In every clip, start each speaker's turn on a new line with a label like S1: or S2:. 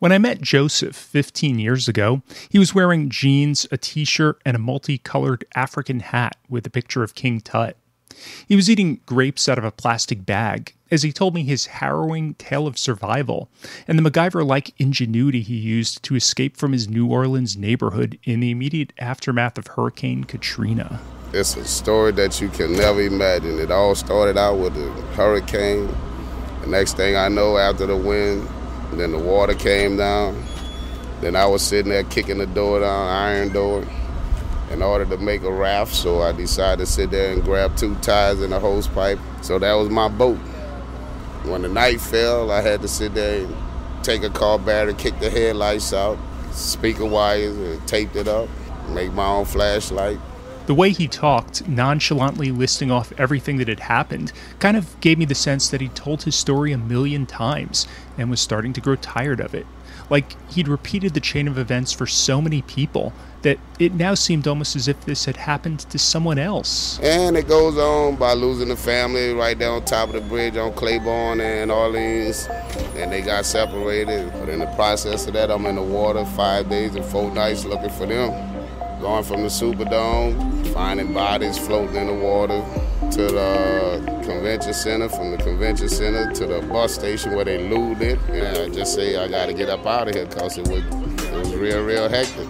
S1: When I met Joseph 15 years ago, he was wearing jeans, a t shirt, and a multicolored African hat with a picture of King Tut. He was eating grapes out of a plastic bag as he told me his harrowing tale of survival and the MacGyver like ingenuity he used to escape from his New Orleans neighborhood in the immediate aftermath of Hurricane Katrina.
S2: It's a story that you can never imagine. It all started out with a hurricane. The next thing I know, after the wind, then the water came down. Then I was sitting there kicking the door down, iron door, in order to make a raft. So I decided to sit there and grab two ties and a hose pipe. So that was my boat. When the night fell, I had to sit there and take a car battery, kick the headlights out, speaker wires, and taped it up, make my own flashlight.
S1: The way he talked, nonchalantly listing off everything that had happened, kind of gave me the sense that he'd told his story a million times and was starting to grow tired of it. Like he'd repeated the chain of events for so many people that it now seemed almost as if this had happened to someone else.
S2: And it goes on by losing the family right on top of the bridge on Claiborne and Orleans. And they got separated. But in the process of that, I'm in the water five days and four nights looking for them. Going from the Superdome, finding bodies floating in the water, to the convention center, from the convention center to the bus station where they looted it. And I just say I got to get up out of here because it was, it was real, real hectic.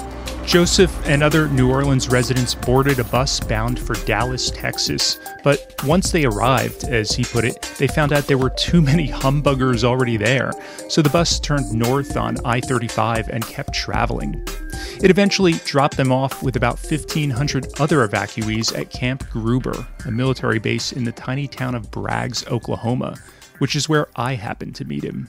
S1: Joseph and other New Orleans residents boarded a bus bound for Dallas, Texas. But once they arrived, as he put it, they found out there were too many humbuggers already there. So the bus turned north on I 35 and kept traveling. It eventually dropped them off with about 1,500 other evacuees at Camp Gruber, a military base in the tiny town of Braggs, Oklahoma, which is where I happened to meet him.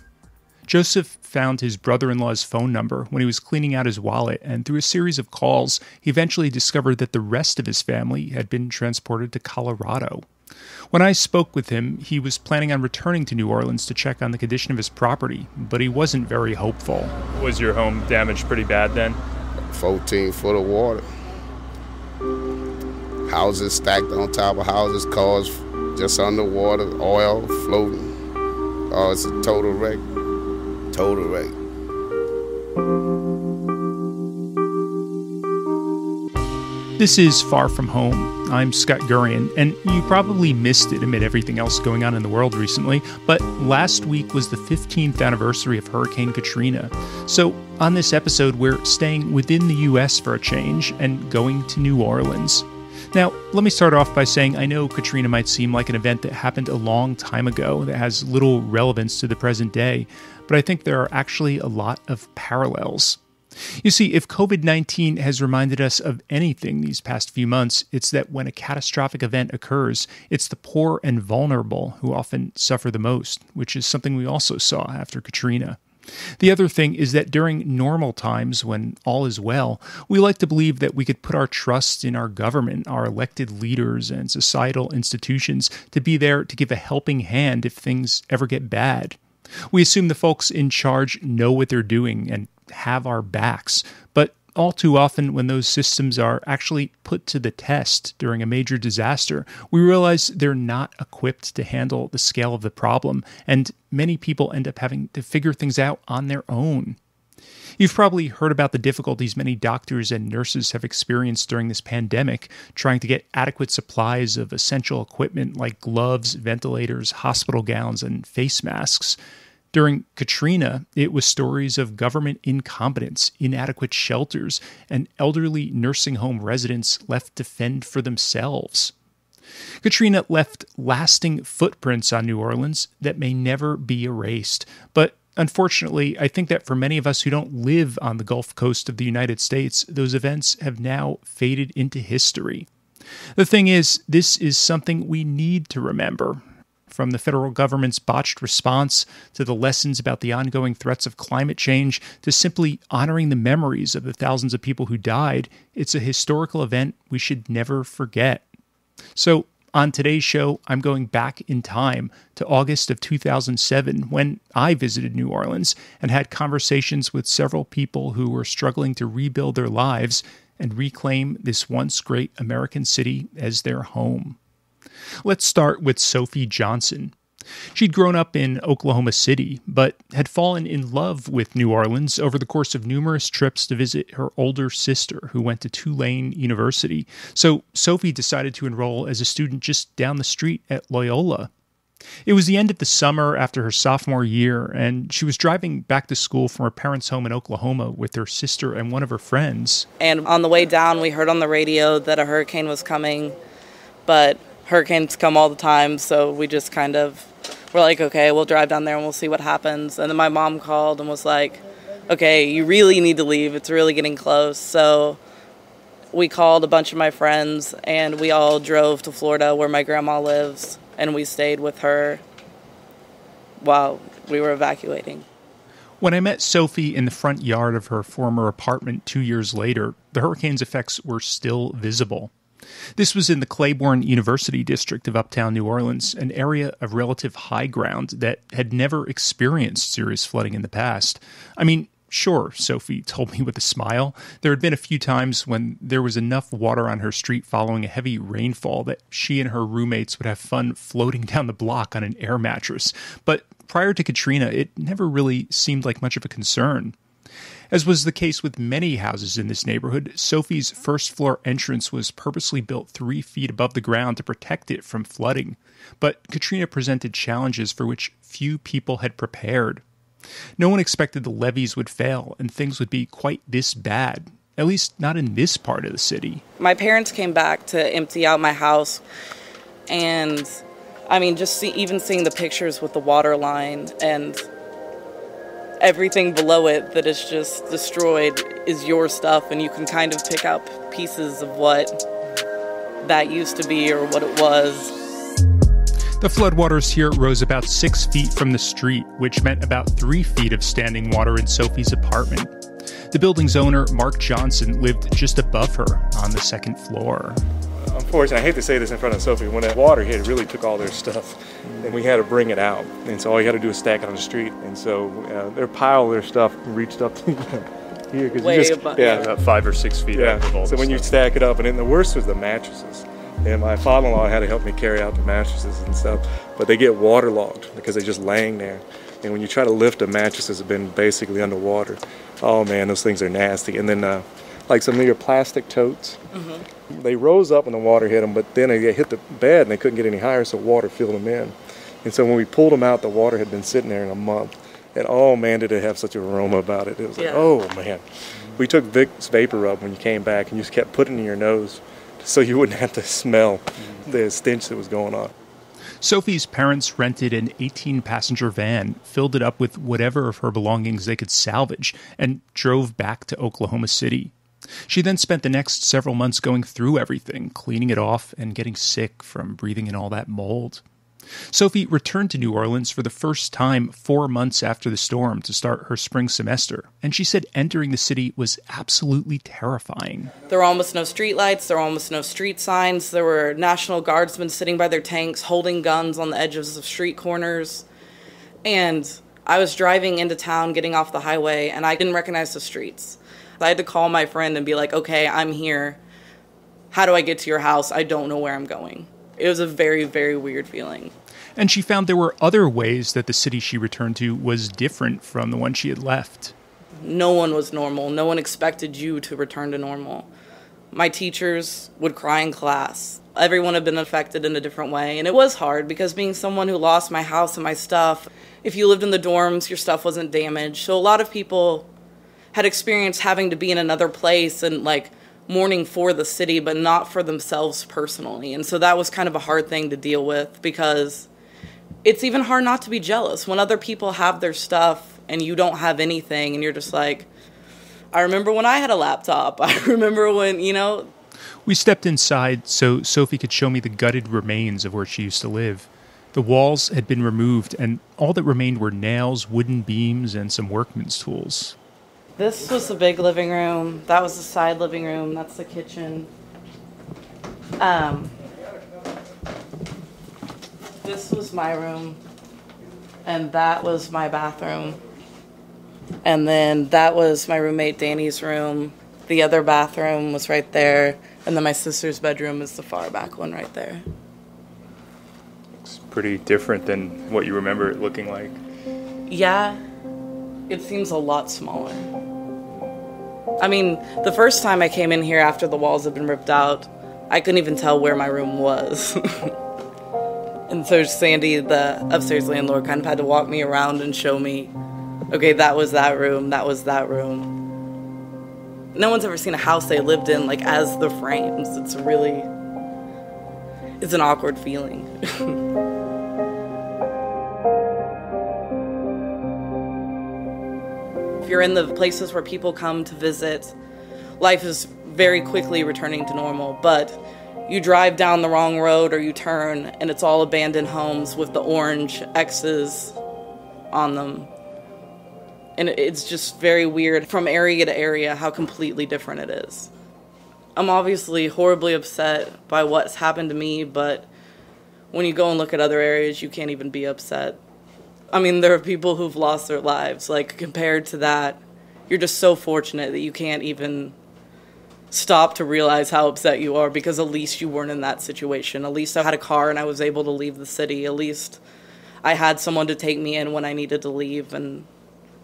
S1: Joseph found his brother in law's phone number when he was cleaning out his wallet, and through a series of calls, he eventually discovered that the rest of his family had been transported to Colorado. When I spoke with him, he was planning on returning to New Orleans to check on the condition of his property, but he wasn't very hopeful. Was your home damaged pretty bad then?
S2: 14 foot of water. Houses stacked on top of houses, cars just underwater, oil floating. Oh, it's a total wreck wreck.
S1: This is Far From Home. I'm Scott Gurian, and you probably missed it amid everything else going on in the world recently, but last week was the 15th anniversary of Hurricane Katrina. So, on this episode, we're staying within the U.S. for a change and going to New Orleans. Now, let me start off by saying I know Katrina might seem like an event that happened a long time ago that has little relevance to the present day, but I think there are actually a lot of parallels. You see, if COVID 19 has reminded us of anything these past few months, it's that when a catastrophic event occurs, it's the poor and vulnerable who often suffer the most, which is something we also saw after Katrina. The other thing is that during normal times, when all is well, we like to believe that we could put our trust in our government, our elected leaders, and societal institutions to be there to give a helping hand if things ever get bad. We assume the folks in charge know what they're doing and have our backs, but all too often, when those systems are actually put to the test during a major disaster, we realize they're not equipped to handle the scale of the problem, and many people end up having to figure things out on their own. You've probably heard about the difficulties many doctors and nurses have experienced during this pandemic trying to get adequate supplies of essential equipment like gloves, ventilators, hospital gowns, and face masks. During Katrina, it was stories of government incompetence, inadequate shelters, and elderly nursing home residents left to fend for themselves. Katrina left lasting footprints on New Orleans that may never be erased, but Unfortunately, I think that for many of us who don't live on the Gulf Coast of the United States, those events have now faded into history. The thing is, this is something we need to remember. From the federal government's botched response to the lessons about the ongoing threats of climate change to simply honoring the memories of the thousands of people who died, it's a historical event we should never forget. So, on today's show, I'm going back in time to August of 2007 when I visited New Orleans and had conversations with several people who were struggling to rebuild their lives and reclaim this once great American city as their home. Let's start with Sophie Johnson. She'd grown up in Oklahoma City, but had fallen in love with New Orleans over the course of numerous trips to visit her older sister, who went to Tulane University. So Sophie decided to enroll as a student just down the street at Loyola. It was the end of the summer after her sophomore year, and she was driving back to school from her parents' home in Oklahoma with her sister and one of her friends.
S3: And on the way down, we heard on the radio that a hurricane was coming, but hurricanes come all the time, so we just kind of were like, okay, we'll drive down there and we'll see what happens. And then my mom called and was like, okay, you really need to leave. It's really getting close. So we called a bunch of my friends and we all drove to Florida where my grandma lives and we stayed with her while we were evacuating.
S1: When I met Sophie in the front yard of her former apartment two years later, the hurricane's effects were still visible. This was in the Claiborne University district of uptown New Orleans, an area of relative high ground that had never experienced serious flooding in the past. I mean, Sure, Sophie told me with a smile. There had been a few times when there was enough water on her street following a heavy rainfall that she and her roommates would have fun floating down the block on an air mattress. But prior to Katrina, it never really seemed like much of a concern. As was the case with many houses in this neighborhood, Sophie's first floor entrance was purposely built three feet above the ground to protect it from flooding. But Katrina presented challenges for which few people had prepared. No one expected the levees would fail and things would be quite this bad, at least not in this part of the city.
S3: My parents came back to empty out my house, and I mean, just see, even seeing the pictures with the water line and everything below it that is just destroyed is your stuff, and you can kind of pick up pieces of what that used to be or what it was.
S1: The floodwaters here rose about six feet from the street, which meant about three feet of standing water in Sophie's apartment. The building's owner, Mark Johnson, lived just above her on the second floor.
S4: Unfortunately, I hate to say this in front of Sophie, when that water hit, it really took all their stuff, and we had to bring it out. And so all you had to do was stack it on the street. And so uh, their pile of their stuff reached up to here
S3: because you just above,
S4: yeah,
S5: about five or six feet.
S4: Yeah. so when stuff. you stack it up, and then the worst was the mattresses. And my father-in-law had to help me carry out the mattresses and stuff, but they get waterlogged because they're just laying there. And when you try to lift the mattresses, have been basically underwater. Oh man, those things are nasty. And then uh, like some of your plastic totes, mm-hmm. they rose up when the water hit them, but then they hit the bed and they couldn't get any higher, so water filled them in. And so when we pulled them out, the water had been sitting there in a month. And oh man, did it have such an aroma about it. It was yeah. like, oh man. We took Vicks VapoRub when you came back and you just kept putting it in your nose so you wouldn't have to smell the stench that was going on.
S1: Sophie's parents rented an 18 passenger van, filled it up with whatever of her belongings they could salvage, and drove back to Oklahoma City. She then spent the next several months going through everything, cleaning it off, and getting sick from breathing in all that mold. Sophie returned to New Orleans for the first time four months after the storm to start her spring semester, and she said entering the city was absolutely terrifying.
S3: There were almost no streetlights, there were almost no street signs, there were National Guardsmen sitting by their tanks holding guns on the edges of street corners. And I was driving into town, getting off the highway, and I didn't recognize the streets. I had to call my friend and be like, okay, I'm here. How do I get to your house? I don't know where I'm going. It was a very, very weird feeling.
S1: And she found there were other ways that the city she returned to was different from the one she had left.
S3: No one was normal. No one expected you to return to normal. My teachers would cry in class. Everyone had been affected in a different way. And it was hard because being someone who lost my house and my stuff, if you lived in the dorms, your stuff wasn't damaged. So a lot of people had experienced having to be in another place and like mourning for the city, but not for themselves personally. And so that was kind of a hard thing to deal with because it's even hard not to be jealous when other people have their stuff and you don't have anything and you're just like, I remember when I had a laptop. I remember when, you know.
S1: We stepped inside so Sophie could show me the gutted remains of where she used to live. The walls had been removed, and all that remained were nails, wooden beams, and some workman's tools.
S3: This was the big living room. That was the side living room. That's the kitchen. Um, this was my room, and that was my bathroom. And then that was my roommate Danny's room. The other bathroom was right there, and then my sister's bedroom is the far back one right there.
S1: It's pretty different than what you remember it looking like.
S3: Yeah, it seems a lot smaller. I mean, the first time I came in here after the walls had been ripped out, I couldn't even tell where my room was. and so Sandy, the upstairs landlord, kind of had to walk me around and show me, okay, that was that room, that was that room. No one's ever seen a house they lived in like as the frames. It's really it's an awkward feeling. you're in the places where people come to visit, life is very quickly returning to normal, but you drive down the wrong road or you turn and it's all abandoned homes with the orange X's on them. And it's just very weird from area to area how completely different it is. I'm obviously horribly upset by what's happened to me, but when you go and look at other areas, you can't even be upset. I mean, there are people who've lost their lives. Like, compared to that, you're just so fortunate that you can't even stop to realize how upset you are because at least you weren't in that situation. At least I had a car and I was able to leave the city. At least I had someone to take me in when I needed to leave. And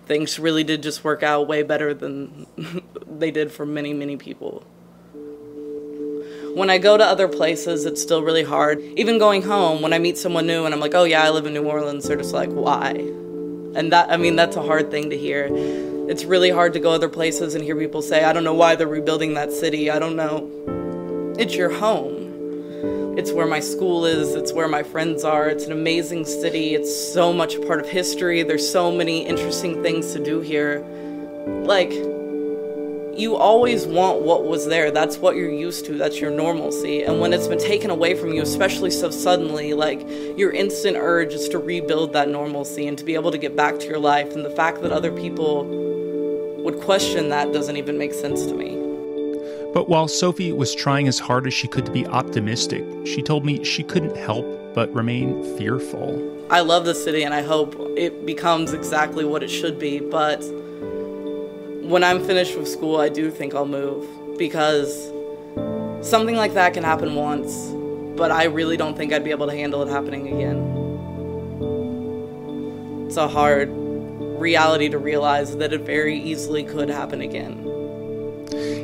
S3: things really did just work out way better than they did for many, many people. When I go to other places, it's still really hard. Even going home, when I meet someone new and I'm like, oh yeah, I live in New Orleans, they're just like, why? And that, I mean, that's a hard thing to hear. It's really hard to go other places and hear people say, I don't know why they're rebuilding that city. I don't know. It's your home. It's where my school is. It's where my friends are. It's an amazing city. It's so much a part of history. There's so many interesting things to do here. Like, you always want what was there. That's what you're used to. That's your normalcy. And when it's been taken away from you, especially so suddenly, like your instant urge is to rebuild that normalcy and to be able to get back to your life. And the fact that other people would question that doesn't even make sense to me.
S1: But while Sophie was trying as hard as she could to be optimistic, she told me she couldn't help but remain fearful.
S3: I love the city and I hope it becomes exactly what it should be, but when I'm finished with school, I do think I'll move because something like that can happen once, but I really don't think I'd be able to handle it happening again. It's a hard reality to realize that it very easily could happen again.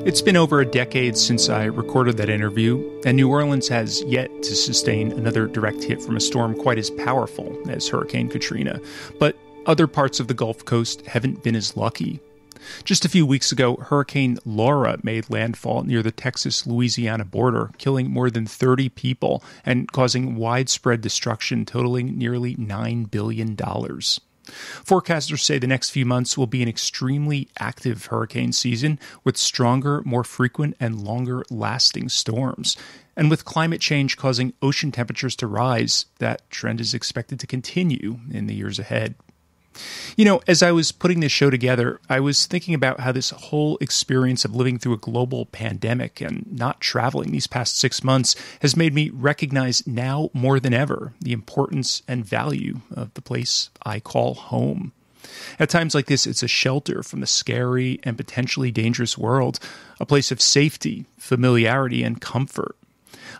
S1: It's been over a decade since I recorded that interview, and New Orleans has yet to sustain another direct hit from a storm quite as powerful as Hurricane Katrina. But other parts of the Gulf Coast haven't been as lucky. Just a few weeks ago, Hurricane Laura made landfall near the Texas Louisiana border, killing more than 30 people and causing widespread destruction totaling nearly $9 billion. Forecasters say the next few months will be an extremely active hurricane season with stronger, more frequent, and longer lasting storms. And with climate change causing ocean temperatures to rise, that trend is expected to continue in the years ahead. You know, as I was putting this show together, I was thinking about how this whole experience of living through a global pandemic and not traveling these past six months has made me recognize now more than ever the importance and value of the place I call home. At times like this, it's a shelter from the scary and potentially dangerous world, a place of safety, familiarity, and comfort.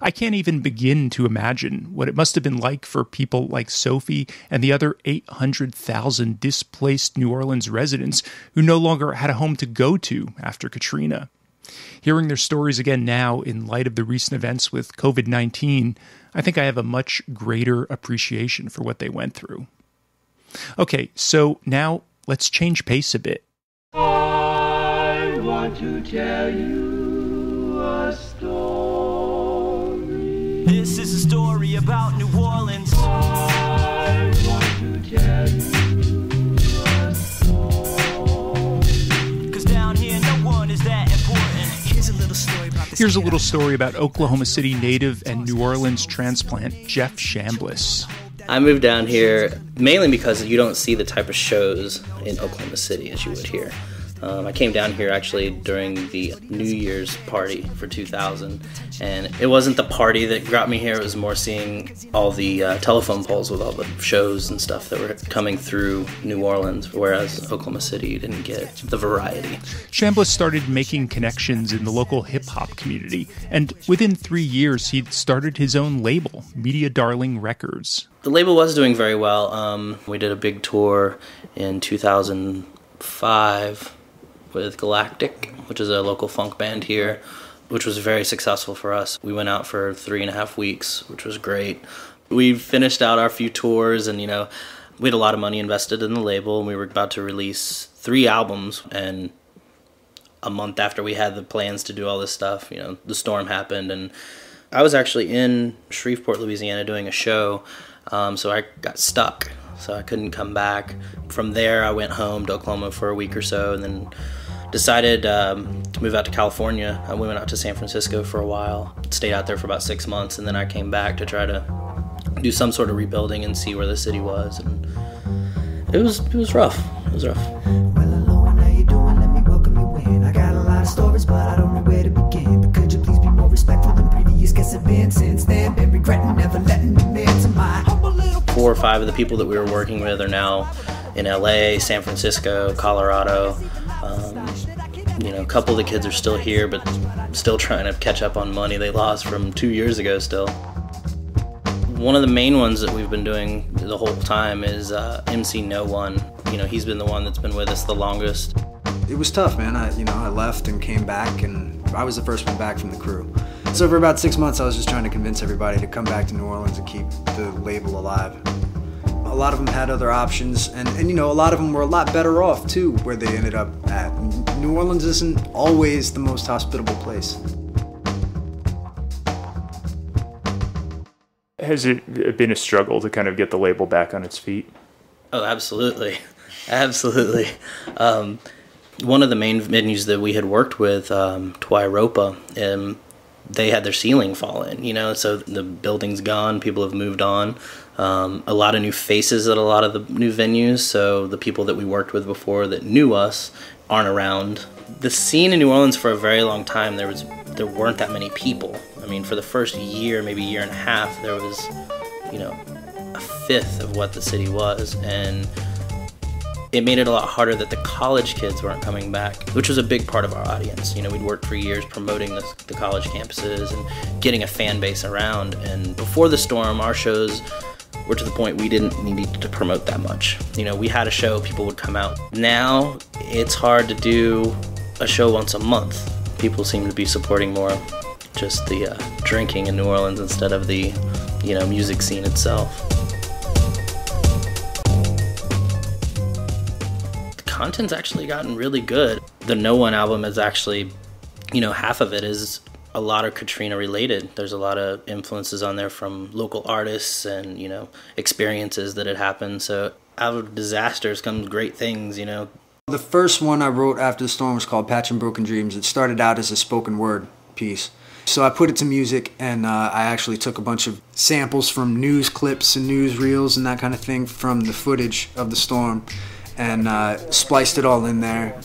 S1: I can't even begin to imagine what it must have been like for people like Sophie and the other 800,000 displaced New Orleans residents who no longer had a home to go to after Katrina. Hearing their stories again now, in light of the recent events with COVID 19, I think I have a much greater appreciation for what they went through. Okay, so now let's change pace a bit. I want to tell you a story. This is a story about New Orleans. I want to tell you a story. Cause down here, no one is that important. Here's a little story about Here's a little story about Oklahoma City native and New Orleans transplant Jeff Chambliss.
S5: I moved down here mainly because you don't see the type of shows in Oklahoma City as you would here. Um, I came down here actually during the New Year's party for 2000, and it wasn't the party that got me here. It was more seeing all the uh, telephone poles with all the shows and stuff that were coming through New Orleans, whereas Oklahoma City didn't get the variety.
S1: Chambliss started making connections in the local hip hop community, and within three years, he'd started his own label, Media Darling Records.
S5: The label was doing very well. Um, we did a big tour in 2005 with Galactic, which is a local funk band here, which was very successful for us. We went out for three and a half weeks, which was great. We finished out our few tours, and you know, we had a lot of money invested in the label, and we were about to release three albums. And a month after we had the plans to do all this stuff, you know, the storm happened, and I was actually in Shreveport, Louisiana, doing a show, um, so I got stuck so I couldn't come back. From there, I went home to Oklahoma for a week or so, and then decided um, to move out to California. I went out to San Francisco for a while, stayed out there for about six months, and then I came back to try to do some sort of rebuilding and see where the city was. And it was it was rough. It was rough. Well, hello, how you doing? Let me welcome you in. I got a lot of stories, but I don't know where to begin. But could you please be more respectful than previous guests have been since then? Been regretting never letting me into my humble little. Four or five of the people that we were working with are now in LA, San Francisco, Colorado. Um, you know, a couple of the kids are still here, but still trying to catch up on money they lost from two years ago still. One of the main ones that we've been doing the whole time is uh, MC No One. You know, he's been the one that's been with us the longest.
S6: It was tough, man. I, you know, I left and came back, and I was the first one back from the crew. So for about six months, I was just trying to convince everybody to come back to New Orleans and keep the label alive a lot of them had other options, and, and you know, a lot of them were a lot better off too, where they ended up at. New Orleans isn't always the most hospitable place.
S1: Has it been a struggle to kind of get the label back on its feet?
S5: Oh, absolutely. Absolutely. Um, one of the main venues that we had worked with, um, Twi-Ro-Pa, um, they had their ceiling fall in, you know, so the building's gone, people have moved on. Um, a lot of new faces at a lot of the new venues, so the people that we worked with before that knew us aren't around. The scene in New Orleans for a very long time, there was there weren't that many people. I mean, for the first year, maybe year and a half, there was, you know, a fifth of what the city was, and it made it a lot harder that the college kids weren't coming back, which was a big part of our audience. You know, we'd worked for years promoting the, the college campuses and getting a fan base around. And before the storm, our shows were to the point we didn't need to promote that much. You know, we had a show, people would come out. Now it's hard to do a show once a month. People seem to be supporting more just the uh, drinking in New Orleans instead of the, you know, music scene itself. The content's actually gotten really good. The No One album is actually, you know, half of it is a lot of Katrina related. There's a lot of influences on there from local artists and, you know, experiences that had happened. So out of disasters comes great things, you know.
S6: The first one I wrote after the storm was called Patching Broken Dreams. It started out as a spoken word piece. So I put it to music, and uh, I actually took a bunch of samples from news clips and news reels and that kind of thing from the footage of the storm and uh, spliced it all in there.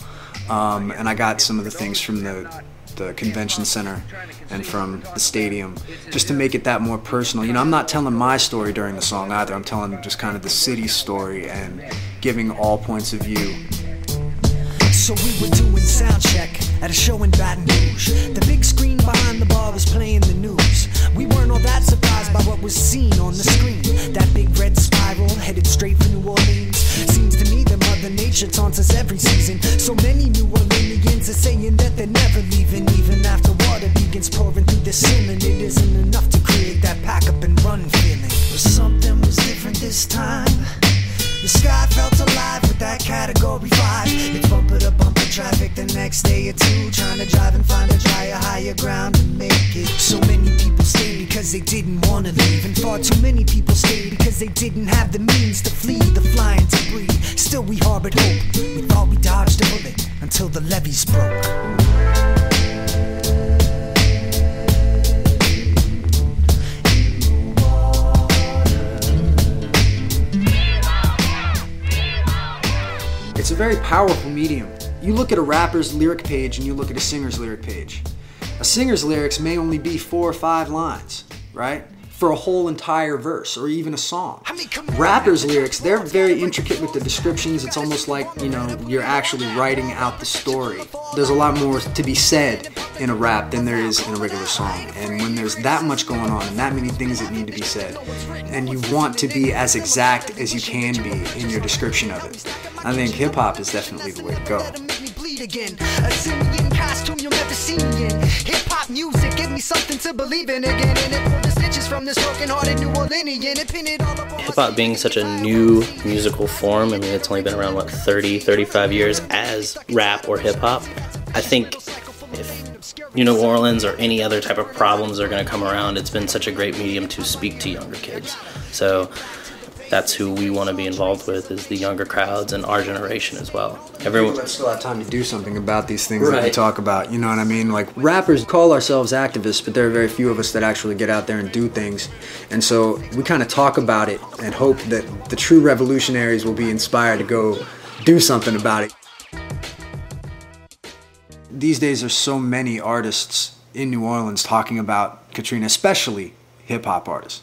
S6: Um, and I got some of the things from the the convention center and from the stadium just to make it that more personal. You know, I'm not telling my story during the song either. I'm telling just kind of the city story and giving all points of view. So we were doing sound check at a show in Baton Rouge. The big screen behind the bar was playing the news. We weren't all that surprised by what was seen on the screen. That big red spiral headed straight for New Orleans. Seems to me Nature taunts us every season. So many New Orleanians are saying that they're never leaving, even after water begins pouring through the ceiling. It isn't enough to create that pack up and run feeling. But something was different this time. The sky felt alive with that category 5 It's bumper to bumper traffic the next day or two Trying to drive and find a drier, higher ground and make it. So many people stayed because they didn't want to leave And far too many people stayed because they didn't have the means to flee the flying debris. Still we harbored hope, we thought we dodged a bullet Until the levees broke. It's a very powerful medium. You look at a rapper's lyric page and you look at a singer's lyric page. A singer's lyrics may only be four or five lines, right? For a whole entire verse or even a song. Rappers' lyrics, they're very intricate with the descriptions. It's almost like, you know, you're actually writing out the story. There's a lot more to be said in a rap than there is in a regular song. And when there's that much going on and that many things that need to be said, and you want to be as exact as you can be in your description of it, I think hip hop is definitely the way to go again. A simian costume you'll never see me in. Hip hop music, give me something to believe in again. And it the stitches from this broken hearted New Orleanian and pin it all up
S5: Hip hop being such a new musical form, I mean, it's only been around, what, 30, 35 years as rap or hip hop. I think if New Orleans or any other type of problems are going to come around, it's been such a great medium to speak to younger kids. So that's who we want to be involved with is the younger crowds and our generation as well.
S6: Everyone People still have time to do something about these things right. that we talk about. You know what I mean? Like rappers call ourselves activists, but there are very few of us that actually get out there and do things. And so we kind of talk about it and hope that the true revolutionaries will be inspired to go do something about it. These days, there's so many artists in New Orleans talking about Katrina, especially hip hop artists.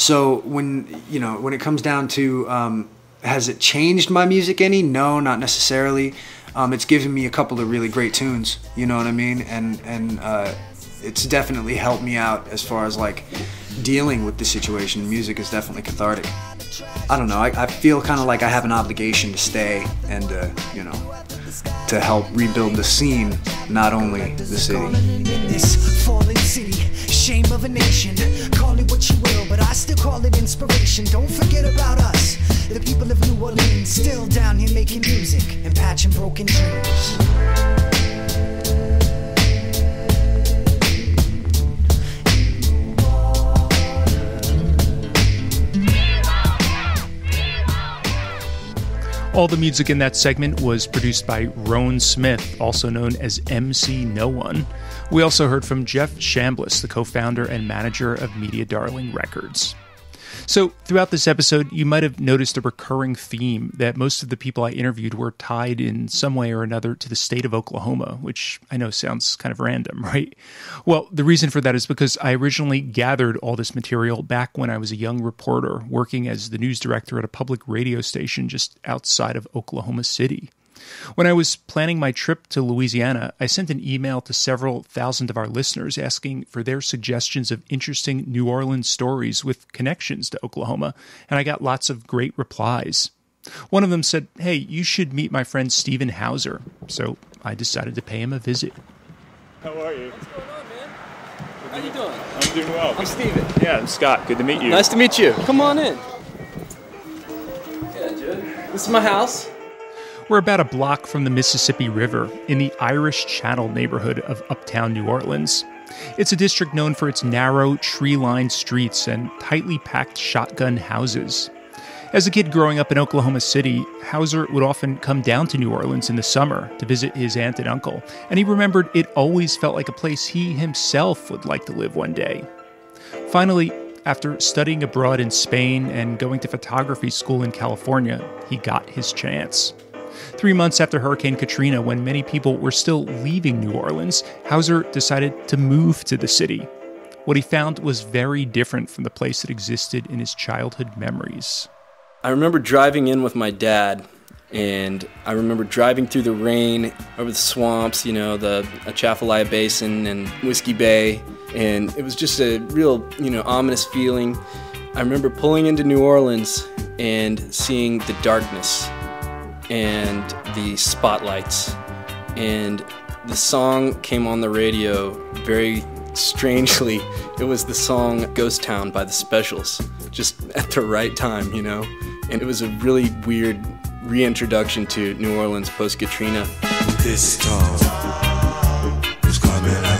S6: So when you know when it comes down to um, has it changed my music any? No, not necessarily. Um, it's given me a couple of really great tunes. You know what I mean? And and uh, it's definitely helped me out as far as like dealing with the situation. Music is definitely cathartic. I don't know. I, I feel kind of like I have an obligation to stay and uh, you know to help rebuild the scene, not only the city. Shame of a nation. Call it what you will, but I still call it inspiration. Don't forget about us, the people of New Orleans, still down here making music and patching broken dreams.
S1: All the music in that segment was produced by Roan Smith, also known as MC No One. We also heard from Jeff Chambliss, the co founder and manager of Media Darling Records. So, throughout this episode, you might have noticed a recurring theme that most of the people I interviewed were tied in some way or another to the state of Oklahoma, which I know sounds kind of random, right? Well, the reason for that is because I originally gathered all this material back when I was a young reporter working as the news director at a public radio station just outside of Oklahoma City. When I was planning my trip to Louisiana, I sent an email to several thousand of our listeners asking for their suggestions of interesting New Orleans stories with connections to Oklahoma, and I got lots of great replies. One of them said, Hey, you should meet my friend Stephen Hauser. So I decided to pay him a visit.
S4: How are you?
S7: What's going on, man? How you doing?
S4: I'm doing well.
S7: I'm Steven.
S4: Yeah, I'm Scott. Good to meet you.
S7: Nice to meet you. Come on in. Yeah, dude. This is my house.
S1: We're about a block from the Mississippi River in the Irish Channel neighborhood of uptown New Orleans. It's a district known for its narrow, tree lined streets and tightly packed shotgun houses. As a kid growing up in Oklahoma City, Hauser would often come down to New Orleans in the summer to visit his aunt and uncle, and he remembered it always felt like a place he himself would like to live one day. Finally, after studying abroad in Spain and going to photography school in California, he got his chance. Three months after Hurricane Katrina, when many people were still leaving New Orleans, Hauser decided to move to the city. What he found was very different from the place that existed in his childhood memories.
S7: I remember driving in with my dad, and I remember driving through the rain over the swamps, you know, the Atchafalaya Basin and Whiskey Bay, and it was just a real, you know, ominous feeling. I remember pulling into New Orleans and seeing the darkness and the spotlights. And the song came on the radio very strangely. It was the song Ghost Town by the Specials, just at the right time, you know? And it was a really weird reintroduction to New Orleans post Katrina. This town is coming like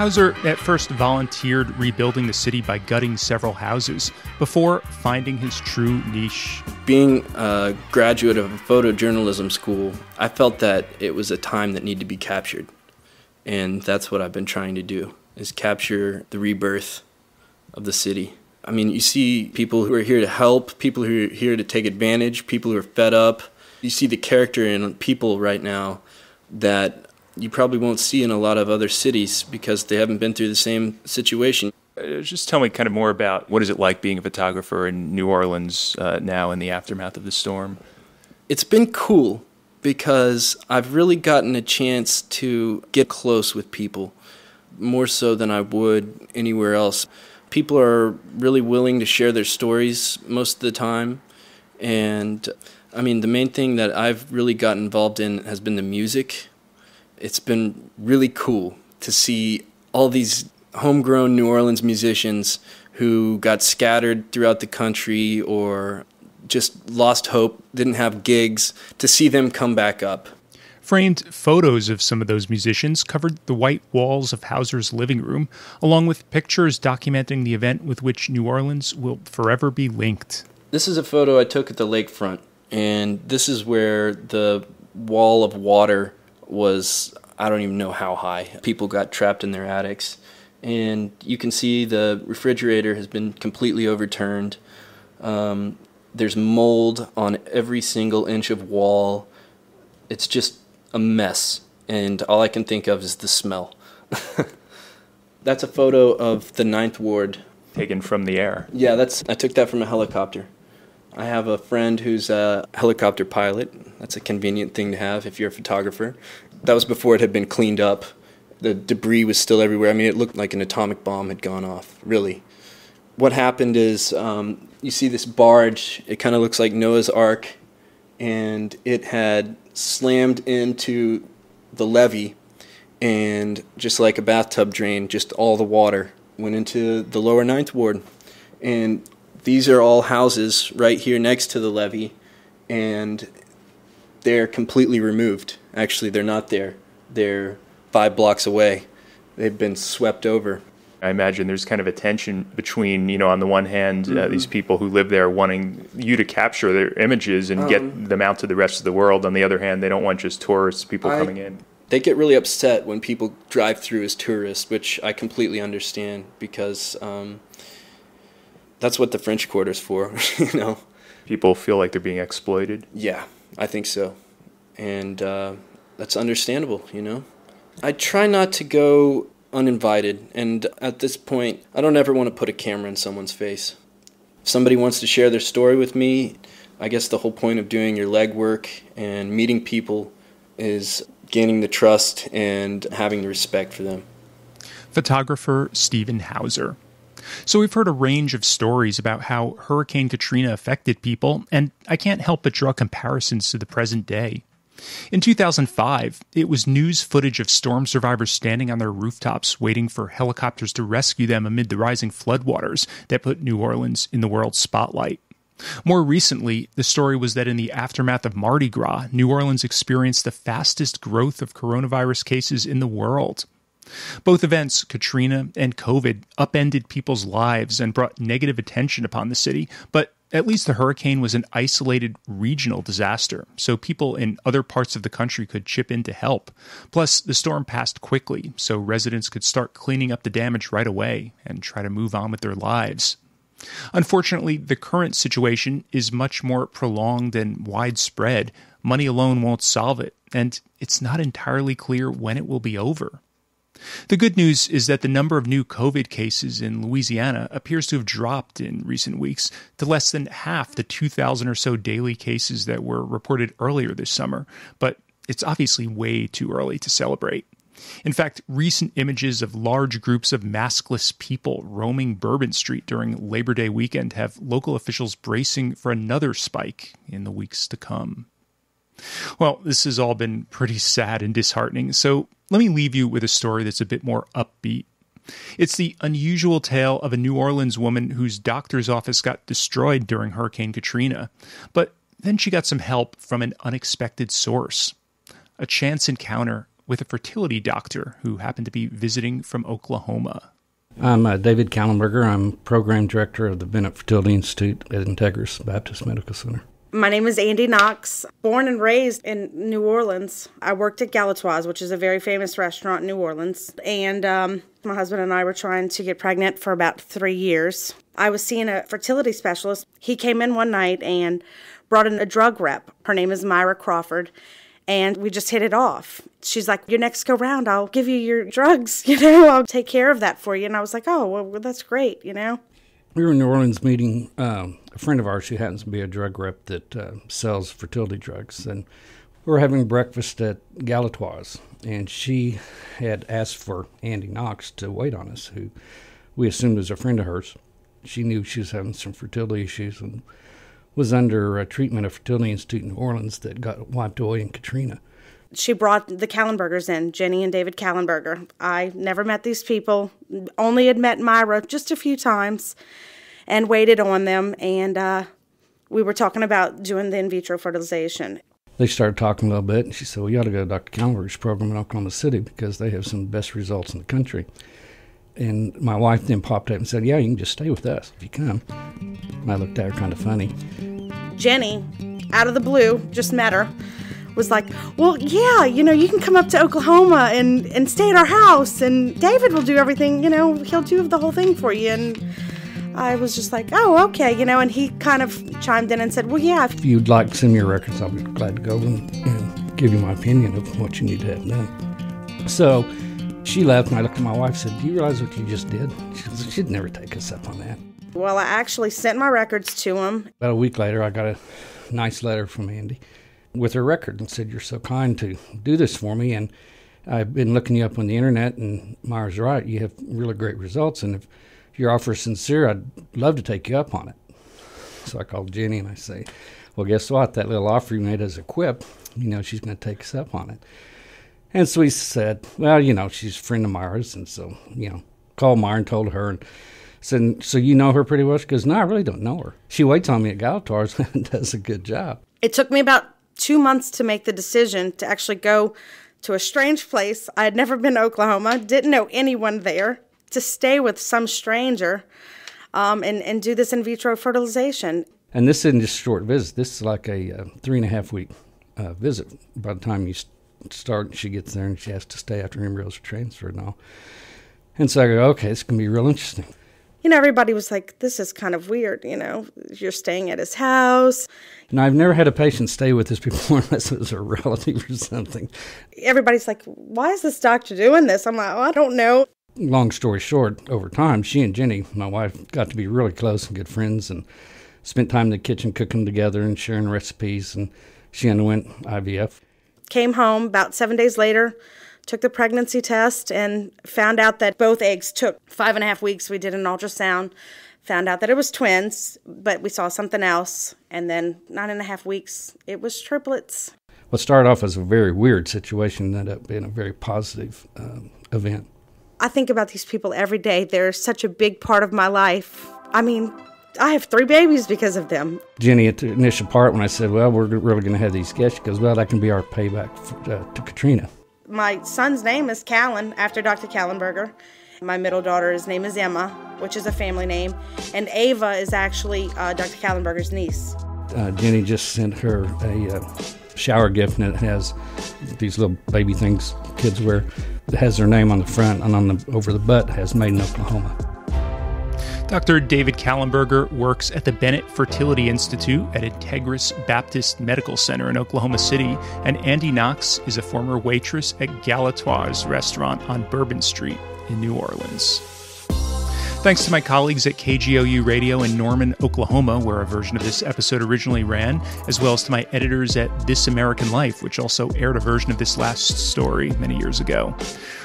S1: Hauser at first volunteered rebuilding the city by gutting several houses before finding his true niche.
S7: Being a graduate of a photojournalism school, I felt that it was a time that needed to be captured. And that's what I've been trying to do is capture the rebirth of the city. I mean, you see people who are here to help, people who are here to take advantage, people who are fed up. You see the character in people right now that you probably won't see in a lot of other cities because they haven't been through the same situation.
S1: Uh, just tell me kind of more about what is it like being a photographer in New Orleans uh, now in the aftermath of the storm?
S7: It's been cool because I've really gotten a chance to get close with people more so than I would anywhere else. People are really willing to share their stories most of the time. And I mean, the main thing that I've really got involved in has been the music it's been really cool to see all these homegrown New Orleans musicians who got scattered throughout the country or just lost hope, didn't have gigs, to see them come back up.
S1: Framed photos of some of those musicians covered the white walls of Hauser's living room, along with pictures documenting the event with which New Orleans will forever be linked.
S7: This is a photo I took at the lakefront, and this is where the wall of water was I don't even know how high. People got trapped in their attics. And you can see the refrigerator has been completely overturned. Um, there's mold on every single inch of wall. It's just a mess. And all I can think of is the smell. that's a photo of the Ninth Ward.
S1: Taken from the air.
S7: Yeah, that's. I took that from a helicopter. I have a friend who's a helicopter pilot. That's a convenient thing to have if you're a photographer. That was before it had been cleaned up. The debris was still everywhere. I mean, it looked like an atomic bomb had gone off, really. What happened is um, you see this barge, it kind of looks like Noah's Ark, and it had slammed into the levee, and just like a bathtub drain, just all the water went into the lower ninth ward. And these are all houses right here next to the levee, and they're completely removed. Actually, they're not there. They're five blocks away. They've been swept over.
S1: I imagine there's kind of a tension between, you know, on the one hand, mm-hmm. uh, these people who live there wanting you to capture their images and um, get them out to the rest of the world. On the other hand, they don't want just tourists, people I, coming in.
S7: They get really upset when people drive through as tourists, which I completely understand because um, that's what the French Quarter's for, you know.
S1: People feel like they're being exploited.
S7: Yeah, I think so, and uh, that's understandable. You know, I try not to go uninvited, and at this point, I don't ever want to put a camera in someone's face. If somebody wants to share their story with me, I guess the whole point of doing your legwork and meeting people is gaining the trust and having the respect for them.
S1: Photographer Stephen Hauser. So we've heard a range of stories about how Hurricane Katrina affected people, and I can't help but draw comparisons to the present day. In 2005, it was news footage of storm survivors standing on their rooftops waiting for helicopters to rescue them amid the rising floodwaters that put New Orleans in the world's spotlight. More recently, the story was that in the aftermath of Mardi Gras, New Orleans experienced the fastest growth of coronavirus cases in the world. Both events, Katrina and COVID, upended people's lives and brought negative attention upon the city, but at least the hurricane was an isolated regional disaster, so people in other parts of the country could chip in to help. Plus, the storm passed quickly, so residents could start cleaning up the damage right away and try to move on with their lives. Unfortunately, the current situation is much more prolonged and widespread. Money alone won't solve it, and it's not entirely clear when it will be over. The good news is that the number of new COVID cases in Louisiana appears to have dropped in recent weeks to less than half the 2,000 or so daily cases that were reported earlier this summer, but it's obviously way too early to celebrate. In fact, recent images of large groups of maskless people roaming Bourbon Street during Labor Day weekend have local officials bracing for another spike in the weeks to come. Well, this has all been pretty sad and disheartening, so let me leave you with a story that's a bit more upbeat. It's the unusual tale of a New Orleans woman whose doctor's office got destroyed during Hurricane Katrina, but then she got some help from an unexpected source. A chance encounter with a fertility doctor who happened to be visiting from Oklahoma.
S8: I'm uh, David Kallenberger. I'm program director of the Bennett Fertility Institute at Integris Baptist Medical Center.
S9: My name is Andy Knox. Born and raised in New Orleans, I worked at Galatoire's, which is a very famous restaurant in New Orleans. And um, my husband and I were trying to get pregnant for about three years. I was seeing a fertility specialist. He came in one night and brought in a drug rep. Her name is Myra Crawford. And we just hit it off. She's like, Your next go round, I'll give you your drugs, you know, I'll take care of that for you. And I was like, Oh, well, that's great, you know
S8: we were in New Orleans meeting um, a friend of ours who happens to be a drug rep that uh, sells fertility drugs, and we were having breakfast at Galatoire's, and she had asked for Andy Knox to wait on us, who we assumed was a friend of hers. She knew she was having some fertility issues and was under a treatment at Fertility Institute in New Orleans that got wiped away in Katrina
S9: she brought the Kallenbergers in, Jenny and David Kallenberger. I never met these people, only had met Myra just a few times and waited on them. And uh, we were talking about doing the in vitro fertilization.
S8: They started talking a little bit, and she said, Well, you ought to go to Dr. Kallenberger's program in Oklahoma City because they have some of the best results in the country. And my wife then popped up and said, Yeah, you can just stay with us if you come. And I looked at her kind of funny.
S9: Jenny, out of the blue, just met her was like, well, yeah, you know, you can come up to Oklahoma and, and stay at our house, and David will do everything, you know, he'll do the whole thing for you. And I was just like, oh, okay, you know, and he kind of chimed in and said, well, yeah.
S8: If you'd like to send me your records, I'll be glad to go and, and give you my opinion of what you need to have done. So she left, and I looked at my wife and said, do you realize what you just did? She, she'd never take us up on that.
S9: Well, I actually sent my records to him.
S8: About a week later, I got a nice letter from Andy with her record and said, You're so kind to do this for me. And I've been looking you up on the internet, and Myra's right. You have really great results. And if your offer is sincere, I'd love to take you up on it. So I called Jenny and I say, Well, guess what? That little offer you made as a quip, you know, she's going to take us up on it. And so he said, Well, you know, she's a friend of Myra's. And so, you know, called Myra and told her. And said, So you know her pretty well? She goes, No, I really don't know her. She waits on me at Galatoire's and does a good job.
S9: It took me about two months to make the decision to actually go to a strange place. I had never been to Oklahoma, didn't know anyone there, to stay with some stranger um, and, and do this in vitro fertilization.
S8: And this isn't just a short visit. This is like a uh, three and a half week uh, visit. By the time you start, she gets there and she has to stay after embryos are transferred and all. And so I go, okay, going to be real interesting
S9: you know, everybody was like, this is kind of weird, you know, you're staying at his house.
S8: And I've never had a patient stay with us before unless it was a relative or something.
S9: Everybody's like, why is this doctor doing this? I'm like, oh, I don't know.
S8: Long story short, over time, she and Jenny, my wife, got to be really close and good friends and spent time in the kitchen cooking together and sharing recipes. And she underwent IVF.
S9: Came home about seven days later took the pregnancy test and found out that both eggs took five and a half weeks. We did an ultrasound, found out that it was twins, but we saw something else. And then nine and a half weeks, it was triplets.
S8: What started off as a very weird situation ended up being a very positive um, event.
S9: I think about these people every day. They're such a big part of my life. I mean, I have three babies because of them.
S8: Jenny, at the initial part, when I said, Well, we're really going to have these guests, she goes, Well, that can be our payback for, uh, to Katrina
S9: my son's name is Callan after Dr. Kallenberger. My middle daughter's name is Emma, which is a family name, and Ava is actually uh, Dr. Kallenberger's niece.
S8: Uh, Jenny just sent her a uh, shower gift, and it has these little baby things kids wear. It has their name on the front, and on the over the butt has "Made in Oklahoma."
S1: Dr. David Kallenberger works at the Bennett Fertility Institute at Integris Baptist Medical Center in Oklahoma City, and Andy Knox is a former waitress at Galatoire's restaurant on Bourbon Street in New Orleans. Thanks to my colleagues at KGOU Radio in Norman, Oklahoma, where a version of this episode originally ran, as well as to my editors at This American Life, which also aired a version of this last story many years ago.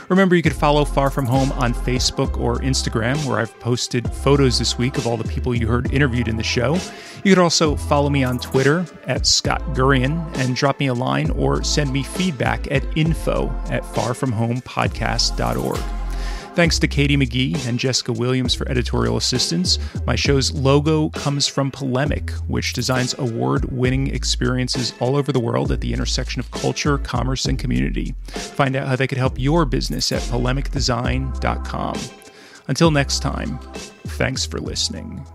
S1: Remember, you could follow Far From Home on Facebook or Instagram, where I've posted photos this week of all the people you heard interviewed in the show. You could also follow me on Twitter at Scott Gurian and drop me a line or send me feedback at info at farfromhomepodcast.org. Thanks to Katie McGee and Jessica Williams for editorial assistance. My show's logo comes from Polemic, which designs award winning experiences all over the world at the intersection of culture, commerce, and community. Find out how they could help your business at polemicdesign.com. Until next time, thanks for listening.